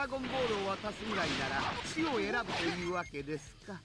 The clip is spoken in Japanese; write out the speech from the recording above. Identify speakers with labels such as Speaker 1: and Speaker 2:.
Speaker 1: ラゴンボールを渡すぐらなら死を選ぶというわけですか。